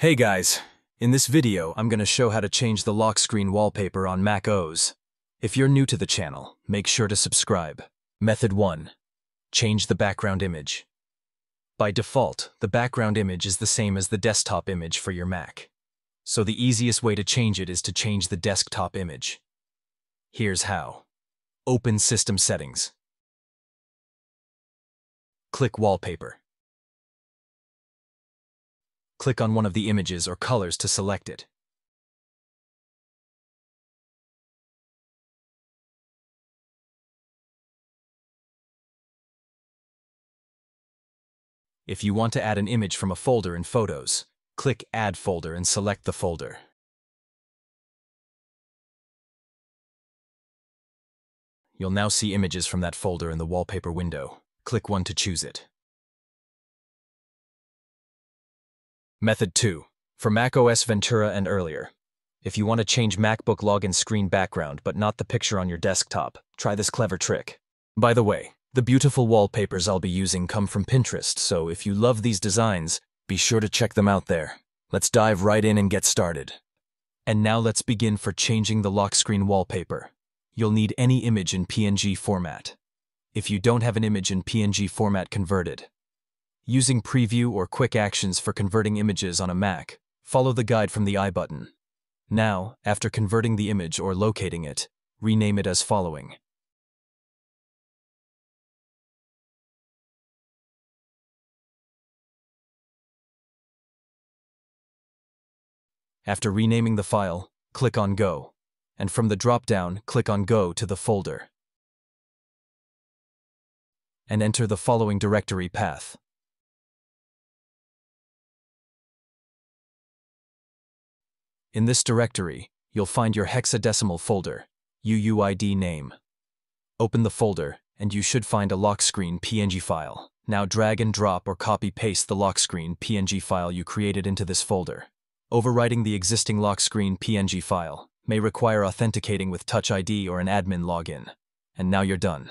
Hey guys, in this video I'm gonna show how to change the lock screen wallpaper on Mac OS. If you're new to the channel, make sure to subscribe. Method 1. Change the background image. By default, the background image is the same as the desktop image for your Mac. So the easiest way to change it is to change the desktop image. Here's how. Open System Settings. Click Wallpaper. Click on one of the images or colors to select it. If you want to add an image from a folder in Photos, click Add Folder and select the folder. You'll now see images from that folder in the wallpaper window. Click one to choose it. Method 2. For macOS Ventura and earlier. If you want to change MacBook login screen background but not the picture on your desktop, try this clever trick. By the way, the beautiful wallpapers I'll be using come from Pinterest, so if you love these designs, be sure to check them out there. Let's dive right in and get started. And now let's begin for changing the lock screen wallpaper. You'll need any image in PNG format. If you don't have an image in PNG format converted, Using Preview or Quick Actions for converting images on a Mac, follow the guide from the I button. Now, after converting the image or locating it, rename it as following. After renaming the file, click on Go, and from the drop-down, click on Go to the folder. And enter the following directory path. In this directory, you'll find your hexadecimal folder, UUID name. Open the folder, and you should find a lock screen PNG file. Now drag and drop or copy-paste the lock screen PNG file you created into this folder. Overwriting the existing lock screen PNG file may require authenticating with Touch ID or an admin login. And now you're done.